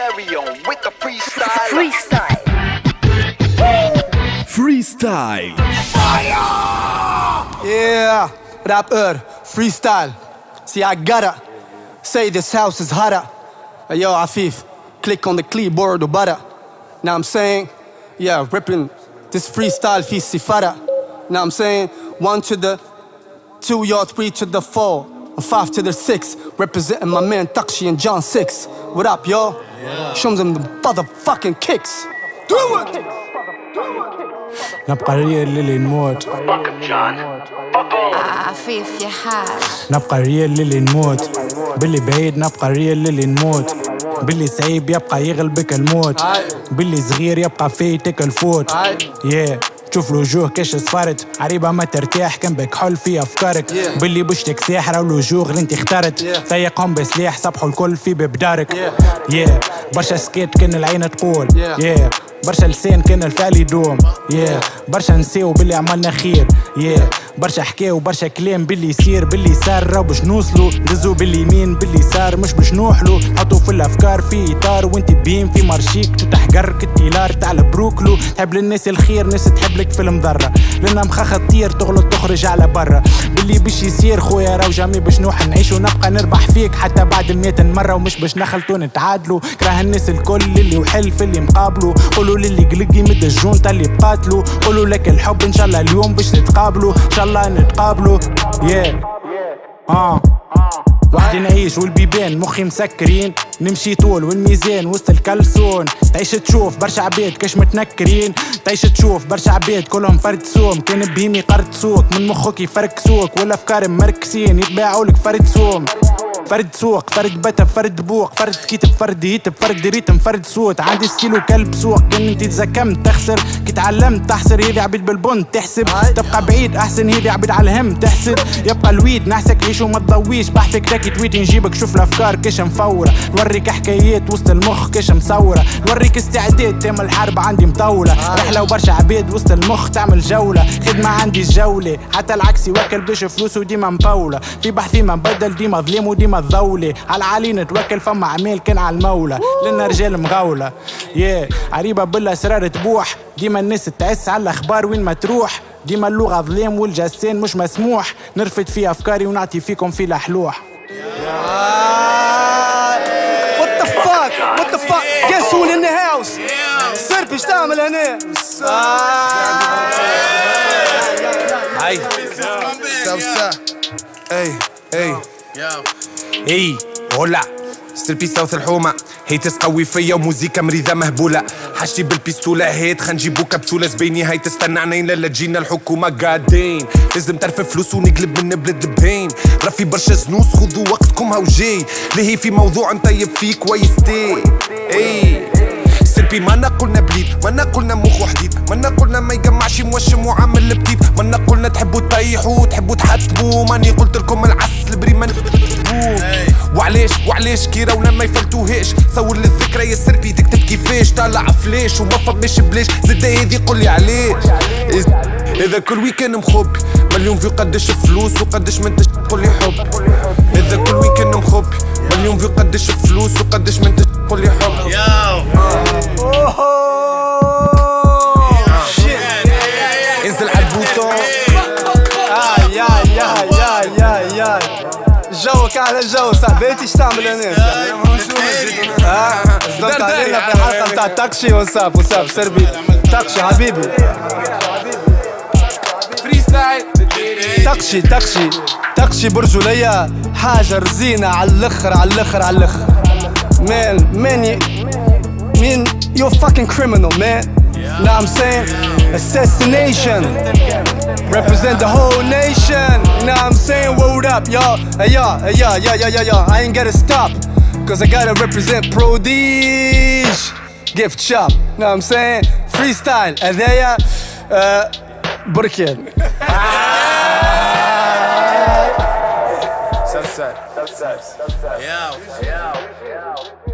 carry on with the freestyle. Freestyle. Freestyle. Yeah, rapper, freestyle. See, I gotta say this house is hotter. Hey, yo, Afif, click on the clipboard or butter. Now I'm saying, yeah, ripping this freestyle fi sifara. Now I'm saying, one to the two, yo, three to the four, and five to the six. Representing my man Takshi and John Six. What up, yo? Show them the motherfucking kicks. Do it! نبقى ريال للي نموت عفيف يا حاج نبقى ريال للي نموت باللي بعيد نبقى ريال للي نموت باللي صعيب يبقى يغلبك الموت باللي صغير يبقى فايتك الفوت يا تشوف الوجوه كاش صفرت عريبة ما ترتاح كان بك حل في أفكارك. Yeah. باللي بشتك ساحرة والوجوه اللي انت اخترت Yeah. بسلاح صبحوا الكل في باب دارك. Yeah. يا برشا سكيت كان العين تقول. Yeah. يا برشا لسان كان الفعل يدوم. يا برشا نساو باللي عملنا خير. يا برشا حكاو برشا كلام باللي يصير باللي صار راه باش نوصلوا. دزوا باليمين باللي صار مش باش نوحلوا. حطوا في الأفكار في إطار وانت بين في مارشيك. تحقرك التيلار تاع البروكلو. تحب للناس الخير ناس تحب لك في المضره لنا مخاخ تطير تغلط تخرج على برا. باللي باش يصير خويا راهو جامي باش نوح نعيش ونبقى نربح فيك. حتى بعد مئة مرة ومش باش نخلطوا نتعادلوا. كره الناس الكل اللي وحلف اللي مقابلوا. قولوا للي قلق يمد الجونتا اللي بقاتلوا. قولوا لك الحب إن شاء الله اليوم باش نتقابلوا. إن شاء الله نتقابلوا. يا آه. وحدي نعيش والبيبان مخي مسكرين. نمشي طول والميزان وسط الكلسون تعيش تشوف برشا عباد كاش متنكرين. تعيش تشوف برشا عباد كلهم فرد سوم. كان بهيم يقرطسوك من مخك يفركسوك والأفكار مركسين يتباعوا لك فرد سوم. فرد سوق فرد بتا فرد بوق فرد كيتب فرد يتب فرد ريتم فرد صوت. عندي ستيلو كلب سوق. كان انت تزكمت تخسر. كي تعلمت تحسر. هذي عبيد بالبن تحسب. تبقى بعيد أحسن. هذي عبيد على الهم تحسد يبقى الويد نحسك عيش وما تضويش. بحثك تاكي تويت. نجيبك شوف الأفكار كاش مفورة. نوريك حكايات وسط المخ كاش مصورة. نوريك استعداد تام الحرب عندي مطولة. رحلة وبرشا عباد وسط المخ تعمل جولة. خدمة عندي جوله حتى العكس. يوكل بدش فلوس وديما مبوله في بحثي ما بدل ديما ظلم وديما ضولة على العالي نتوكل فما عمال كان على المولى. لنا رجال مغولة يا عريبة بالاسرار تبوح. ديما الناس تعس على الأخبار وين ما تروح. ديما اللغة ظلام والجسان مش مسموح. نرفد في أفكاري ونعطي فيكم في لحلوح. What the fuck? What the fuck? Guess who in the house? سربي تعمل هنا؟ هاي. سوسة إي إي. اي هولا. ستربي صوت الحومة. هيتس قوي فيا وموزيكا مريضة مهبولة. حاجتي بالبيستولة هيت خنجيبو كبسولة زبيني هاي تستنى عنين لا تجينا الحكومة قاعدين. لازم تعرف فلوس ونقلب من بلاد البين. رافي برشا زنوس خذوا وقتكم هاو جاي. لهي في موضوع نطيب فيه كويستي اي سربي. ما قلنا بليد ما قلنا مخ وحديد. ما قلنا ما يجمعش موشم وعامل البتيت ما قلنا تحبوا تطيحوا تحبوا تحتبوا ماني قلت لكم العسل بري ما. وعلاش وعلاش كي راونا ما يفلتوهاش صور للذكرى يا سربي تكتب كيفاش؟ طالع فلاش وما فماش بلاش. زاد هذي قولي علاش إذا كل ويكند مخبي مليون فيو قداش فلوس وقداش من تقولي حب. إذا كل ويكند مخبي مليون فيو قداش فلوس وقداش من تقولي حب. انزل على البوطون اي اي اي اي اي اي جوك على الجو صاحبي انت إيش تعمل هنا؟ آه. صدمت علينا في الحلقة بتاع تاكشي وصاب وصاب سربي. تاكشي حبيبي. تاكشي تاكشي تاكشي برجولية حاجة رزينة الآخر Man, man, you, mean, you're a fucking criminal, man. Know what I'm saying? Assassination. Represent the whole nation. What I'm saying? Word up, y'all. Hey, y'all, hey, yeah, yeah, yeah, yeah. I ain't gotta stop. Cause I gotta represent Prodige. Gift shop. What I'm saying? Freestyle. هذايا uh, بركان. Southside. Southside. Southside. Yeah. Yeah. yeah.